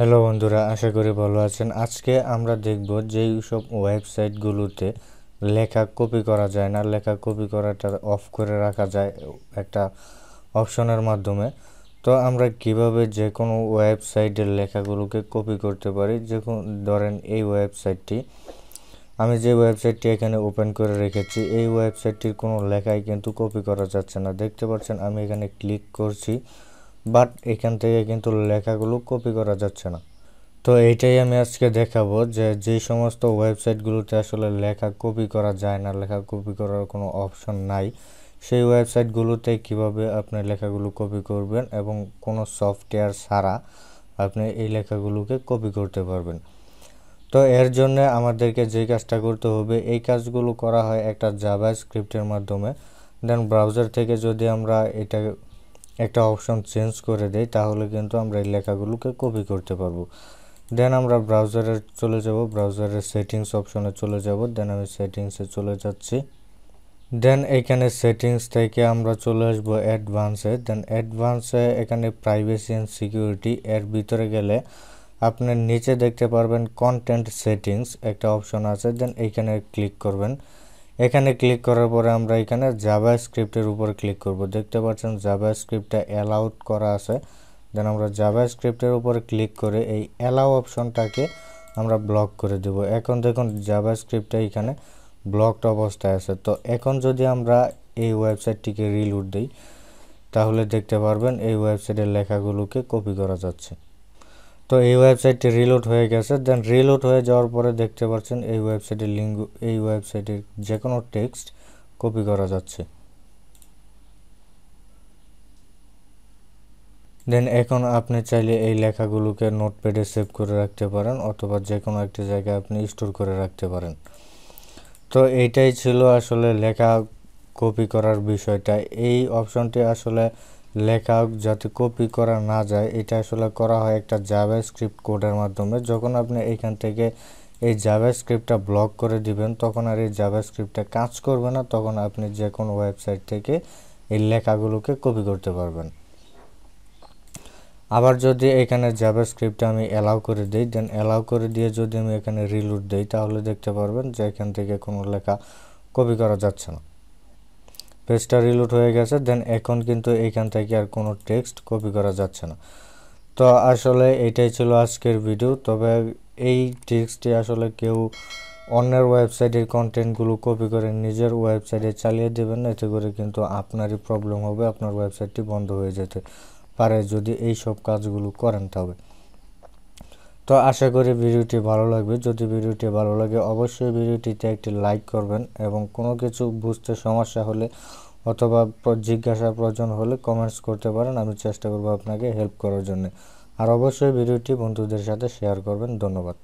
Hello বন্ধুরা, আশা করি ভালো আছেন। আজকে আমরা দেখব যেই সব ওয়েবসাইটগুলোতে লেখা কপি করা যায় না, লেখা কপি করাটা অফ করে রাখা যায় একটা অপশনের মাধ্যমে। তো আমরা কীভাবে যে কোনো ওয়েবসাইটের লেখাগুলোকে কপি করতে পারি? যে ধরেন এই ওয়েবসাইটটি, আমি যে ওয়েবসাইটটি এখানে ওপেন করে রেখেছি, এই ওয়েবসাইটটির কোনো লেখাই কিন্তু কপি করা যাচ্ছে না। দেখতে পাচ্ছেন, আমি এখানে ক্লিক করছি। বাট এখান থেকে কিন্তু লেখাগুলো কপি করা যাচ্ছে না। তো এইটাই আমি আজকে দেখাবো যে যেই সমস্ত ওয়েবসাইটগুলোতে আসলে লেখা কপি করা যায় না, লেখা কপি করার কোনো অপশন নাই, সেই ওয়েবসাইটগুলোতে কীভাবে আপনি লেখাগুলো কপি করবেন এবং কোনো সফটওয়্যার ছাড়া আপনি এই লেখাগুলোকে কপি করতে পারবেন। তো এর জন্য আমাদেরকে যে কাজটা করতে হবে, এই কাজগুলো করা হয় একটা জাভা স্ক্রিপ্টের মাধ্যমে। দেন ব্রাউজার থেকে যদি আমরা এটা একটা অপশন চেঞ্জ করে দেই, তাহলে কিন্তু আমরা এই লেখাগুলোকে কপি করতে পারব। দেন আমরা ব্রাউজারে চলে যাব ব্রাউজারের সেটিংস অপশনে চলে যাব দেন আমি সেটিংসে চলে যাচ্ছি। দেন এখানে সেটিংস থেকে আমরা চলে আসব অ্যাডভান্সে দেন অ্যাডভান্সে এখানে প্রাইভেসি অ্যান্ড সিকিউরিটি এর ভিতরে গেলে আপনার নিচে দেখতে পারবেন কন্টেন্ট সেটিংস একটা অপশন আছে দেন এইখানে ক্লিক করবেন। এখানে ক্লিক করার পরে আমরা এখানে জাভা স্ক্রিপ্টের উপর ক্লিক করব। দেখতে পাচ্ছেন জাভা স্ক্রিপ্টটা অ্যালাউড করা আছে। দেন আমরা জাভা স্ক্রিপ্টের উপর ক্লিক করে এই অ্যালাউ অপশনটাকে আমরা ব্লক করে দেব। এখন দেখুন জাভা স্ক্রিপ্টটা এখানে ব্লকড অবস্থায় আছে। তো এখন যদি আমরা এই ওয়েবসাইটটিকে রিলুট দিই, তাহলে দেখতে পারবেন এই ওয়েবসাইটের লেখাগুলোকে কপি করা যাচ্ছে। তো এই ওয়েবসাইটটি রিলোড হয়ে গেছে। দেন রিলোড হয়ে যাওয়ার পরে দেখতে পাচ্ছেন এই ওয়েবসাইটের লিঙ্ক এই ওয়েবসাইটের যে কোনো টেক্সট কপি করা যাচ্ছে। দেন এখন আপনি চাইলে এই লেখাগুলোকে নোটপ্যাডে সেভ করে রাখতে পারেন অথবা যে কোনো একটি জায়গায় আপনি স্টোর করে রাখতে পারেন। তো এইটাই ছিল আসলে লেখা কপি করার বিষয়টা। এই অপশনটি আসলে লেখা যাতে কপি করা না যায়, এটা আসলে করা হয় একটা জাভা স্ক্রিপ্ট কোডের মাধ্যমে। যখন আপনি এইখান থেকে এই জাভা স্ক্রিপ্টটা ব্লক করে দিবেন, তখন আর এই জাভা স্ক্রিপ্টটা কাজ করবে না, তখন আপনি যে কোনো ওয়েবসাইট থেকে এই লেখাগুলোকে কপি করতে পারবেন। আবার যদি এখানে জাভা স্ক্রিপ্টটা আমি অ্যালাউ করে দিই দেন অ্যালাউ করে দিয়ে যদি আমি এখানে রিলুট দিই, তাহলে দেখতে পারবেন যে এখান থেকে কোনো লেখা কপি করা যাচ্ছে না। পেজটা রিলোড হয়ে গেছে দেন এখন কিন্তু এইখান থেকে আর কোনো টেক্সট কপি করা যাচ্ছে না। তো আসলে এটাই ছিল আজকের ভিডিও তবে এই টেক্সটটি আসলে কেউ অন্যের ওয়েবসাইটের কন্টেন্টগুলো কপি করে নিজের ওয়েবসাইটে চালিয়ে দেবেন, এতে করে কিন্তু আপনারই প্রবলেম হবে, আপনার ওয়েবসাইটটি বন্ধ হয়ে যেতে পারে যদি এই সব কাজগুলো করেন তবে তো আশা করি ভিডিওটি ভালো লাগবে। যদি ভিডিওটি ভালো লাগে, অবশ্যই ভিডিওটিতে একটি লাইক করবেন এবং কোনো কিছু বুঝতে সমস্যা হলে অথবা জিজ্ঞাসা প্রয়োজন হলে কমেন্টস করতে পারেন, আমি চেষ্টা করব আপনাকে হেল্প করার জন্য। আর অবশ্যই ভিডিওটি বন্ধুদের সাথে শেয়ার করবেন। ধন্যবাদ।